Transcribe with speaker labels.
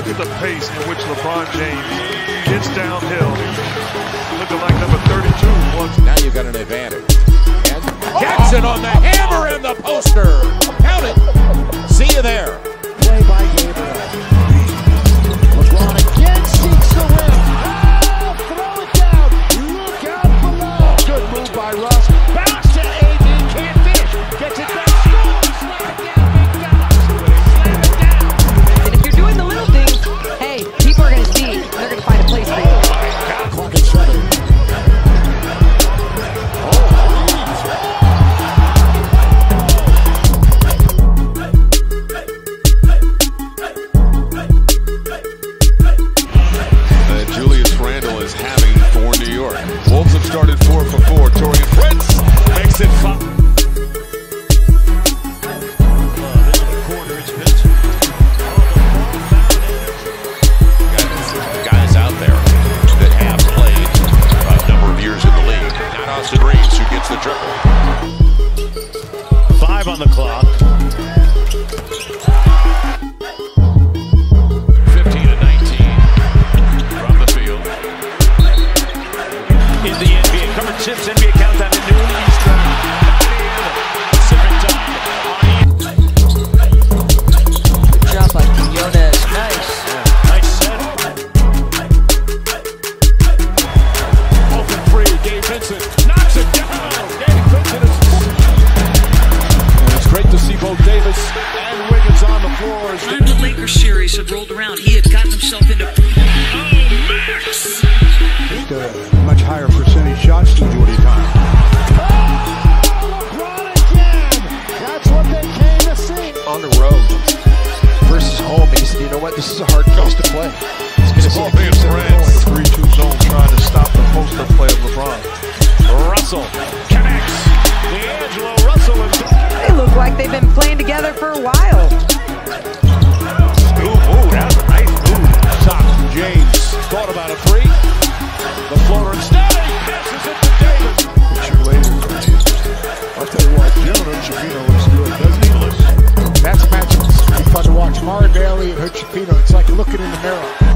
Speaker 1: look at the pace in which LeBron James gets downhill. Looking like number 32 once.
Speaker 2: Now you've got an advantage. And Jackson on the hammer and the poster. Count it. See you there.
Speaker 3: The clock.
Speaker 2: 15 and 19 from the field.
Speaker 4: in the NBA. Covered chips NBA countdown to noon Eastern. 9 a.m. Pacific time.
Speaker 5: Drop by Quinones. Nice.
Speaker 4: Nice set. Open free. Gabe Vincent the
Speaker 6: time the Lakers series had rolled around, he had gotten himself into. Oh, Max!
Speaker 7: a much higher percentage shots than Jordy Time.
Speaker 3: LeBron again. That's what they came to see.
Speaker 8: on the road versus home. He said, you know what? This is a hard place to play. It's, going to
Speaker 1: Ball
Speaker 8: see
Speaker 1: being
Speaker 8: teams that
Speaker 1: ran
Speaker 8: going.
Speaker 1: 3-2 zone trying to stop the post-up play of LeBron.
Speaker 4: Russell connects. D'Angelo Russell and
Speaker 5: They look like they've been playing together for a while.
Speaker 4: Schifino looks good, doesn't? That's magic. You try to watch Mara Bailey and her Schifino. It's like looking in the mirror.